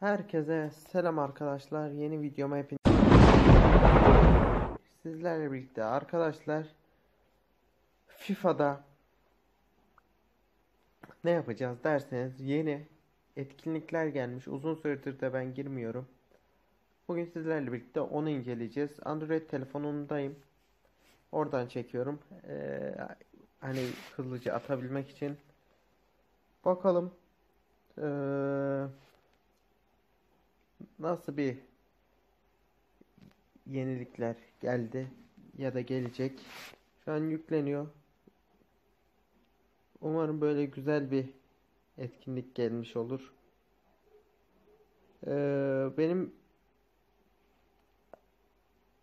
Herkese selam arkadaşlar. Yeni videoma hepiniz sizlerle birlikte arkadaşlar FIFA'da ne yapacağız derseniz yeni etkinlikler gelmiş. Uzun süredir de ben girmiyorum. Bugün sizlerle birlikte onu inceleyeceğiz. Android telefonundayım. Oradan çekiyorum. Ee, hani hızlıca atabilmek için. Bakalım. Ee, nasıl bir yenilikler geldi ya da gelecek. Şu an yükleniyor. Umarım böyle güzel bir etkinlik gelmiş olur. Ee, benim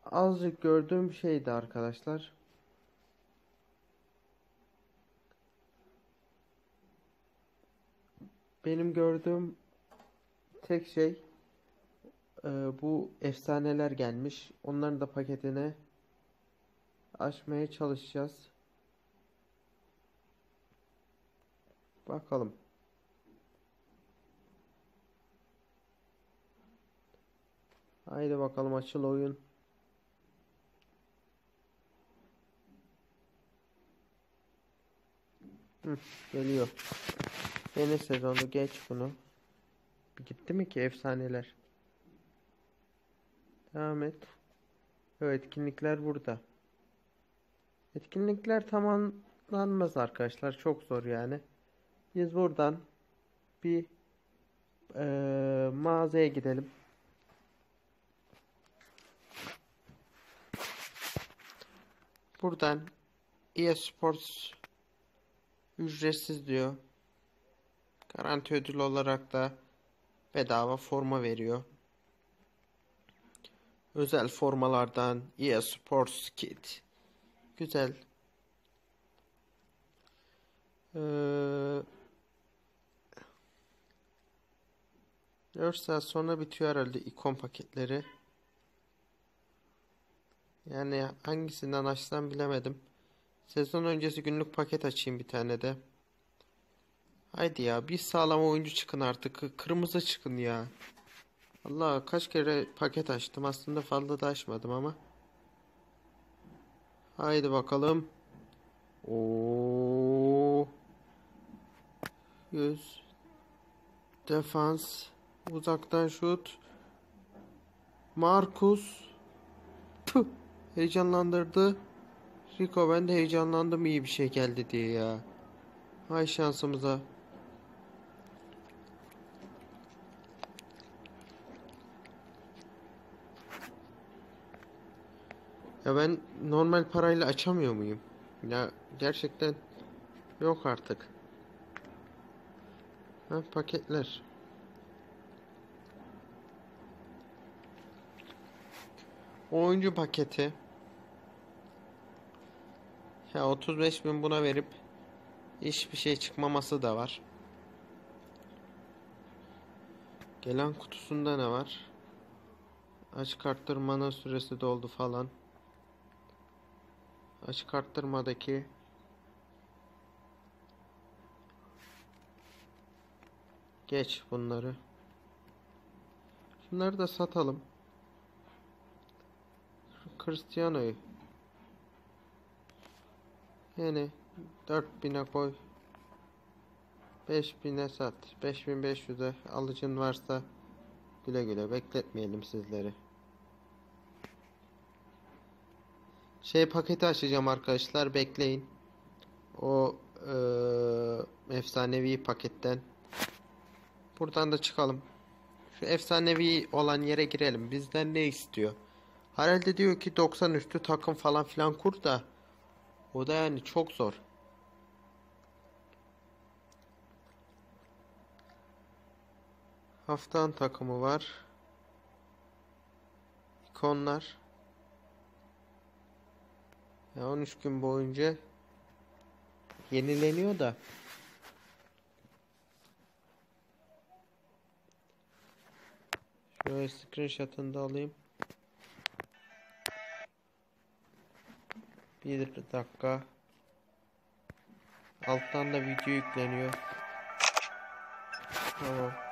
azıcık gördüğüm şeydi arkadaşlar. Benim gördüğüm tek şey e, bu efsaneler gelmiş. Onların da paketini açmaya çalışacağız. Bakalım. Haydi bakalım açıl oyun. Hı, geliyor. Yeni sezonu geç bunu. Gitti mi ki efsaneler? Devam et. Evet etkinlikler burada. Etkinlikler tamamlanmaz arkadaşlar. Çok zor yani. Biz buradan bir eee mağazaya gidelim. Buradan EA Sports ücretsiz diyor. Garanti ödül olarak da bedava forma veriyor. Özel formalardan EA Sports Kit. Güzel. Ee, 4 saat sonra bitiyor herhalde ikon paketleri. Yani hangisinden açsam bilemedim. Sezon öncesi günlük paket açayım bir tane de. Haydi ya bir sağlam oyuncu çıkın artık. Kırmızı çıkın ya. Allah kaç kere paket açtım. Aslında fazla da açmadım ama. Haydi bakalım. Oo. 100 defans uzaktan şut. Markus heyecanlandırdı. Rico ben de heyecanlandım iyi bir şey geldi diye ya. Hay şansımıza. Ya ben normal parayla açamıyor muyum? Ya gerçekten yok artık. Ha, paketler. Oyuncu paketi. Ya 35 bin buna verip hiçbir şey çıkmaması da var. Gelen kutusunda ne var? Açık arttırmanın süresi doldu falan. Açık arttırmadaki Geç bunları. Şunları da satalım. Cristiano'yu yani 4000'e koy. 5000'e sat. 5500'e alıcın varsa güle güle bekletmeyelim sizleri. Şey paketi açacağım arkadaşlar bekleyin. O eee, efsanevi paketten. Buradan da çıkalım. Şu efsanevi olan yere girelim. Bizden ne istiyor? Herhalde diyor ki 90 üstü takım falan filan kur da. O da yani çok zor. Haftan takımı var. İkonlar. Ya 13 gün boyunca yenileniyor da. Şöyle screenshot'ını da alayım. Bir dakika. Alttan da video yükleniyor. Tamam.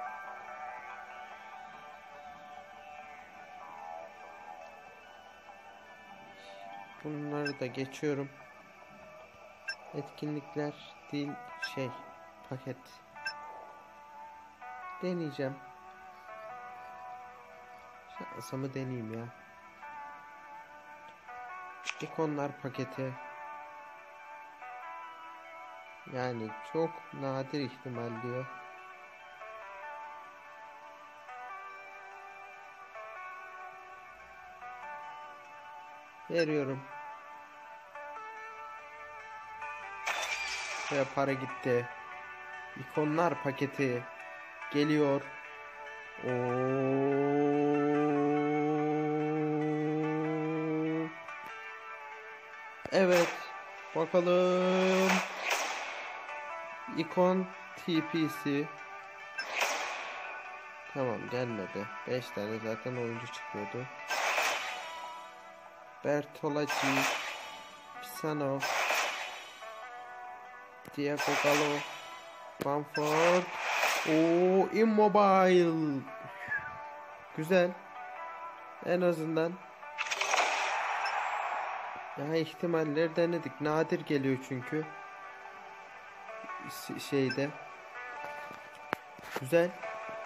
Bunları da geçiyorum. Etkinlikler değil şey paket. Deneyeceğim. Şansımı deneyeyim ya. İkonlar paketi. Yani çok nadir ihtimal diyor. Veriyorum. Ve para gitti. İkonlar paketi geliyor. Oo. Evet. Bakalım. İkon TP'si. Tamam gelmedi. 5 tane zaten oyuncu çıkıyordu. Bertolacci, Pisano, Diego Gallo, Bamford, o Immobile. Güzel. En azından ya ihtimaller denedik. Nadir geliyor çünkü. S- şeyde. Güzel.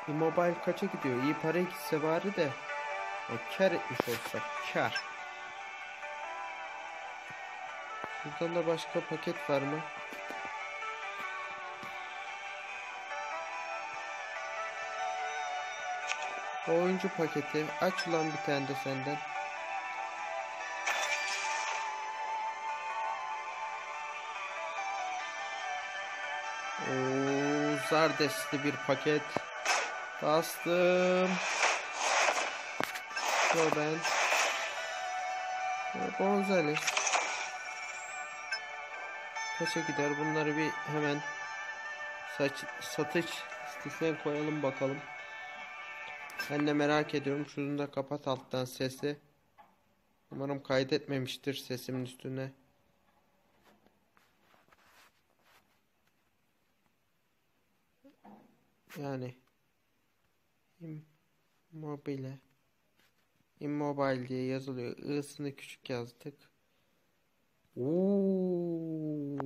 Immobile kaça gidiyor? İyi para gitse bari de. O kar etmiş olsak. Kar. Buradan da başka paket var mı? Oyuncu paketi. Aç ulan bir tane de senden. Oo, Zardes'li bir paket. Bastım. Robben. Gonzales. Kaça gider? Bunları bir hemen saç, satış listesine koyalım bakalım. Ben de merak ediyorum. Şunu da kapat alttan sesi. Umarım kaydetmemiştir sesimin üstüne. Yani immobile immobile diye yazılıyor. I'sını küçük yazdık. Oo.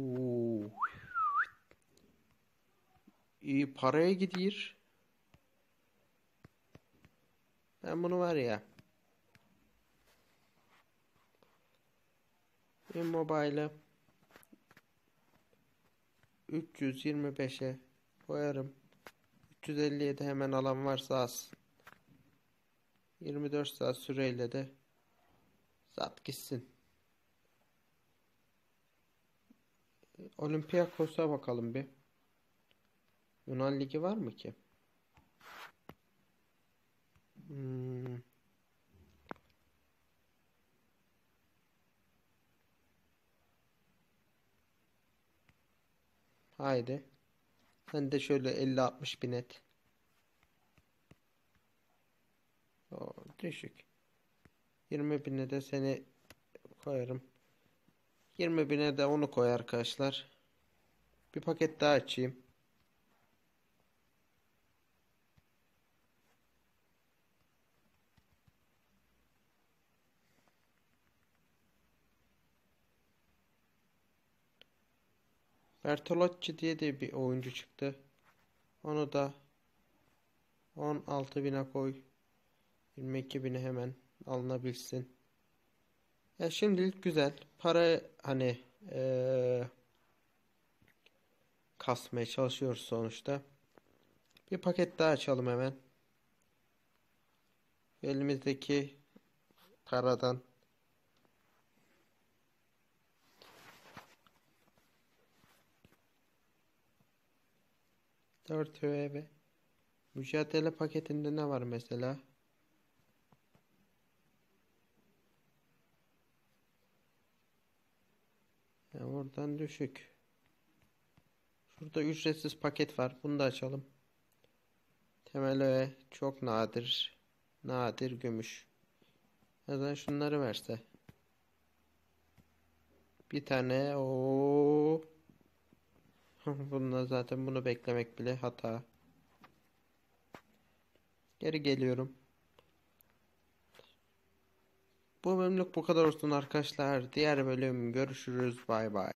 İyi paraya gidiyor. Ben bunu var ya. Immobile'ı 325'e koyarım. 357 hemen alan varsa az. 24 saat süreyle de sat gitsin. Olympiakos'a bakalım bir. Yunan Ligi var mı ki? Haydi. Sen de şöyle 50-60 bin et. O düşük. 20 bine de seni koyarım. 20 bine de onu koy arkadaşlar. Bir paket daha açayım. Bertolacci diye de bir oyuncu çıktı. Onu da 16 bine koy. 22 bine hemen alınabilsin. Ya şimdilik güzel. Para hani ee, kasmaya çalışıyoruz sonuçta. Bir paket daha açalım hemen. Elimizdeki paradan Dört ve mücadele paketinde ne var mesela? Ya oradan düşük. Şurada ücretsiz paket var. Bunu da açalım. Temel öğe çok nadir. Nadir gümüş. Neden şunları verse. Bir tane o Bununla zaten bunu beklemek bile hata. Geri geliyorum. Bu bölümlük bu kadar olsun arkadaşlar. Diğer bölüm görüşürüz. Bay bay.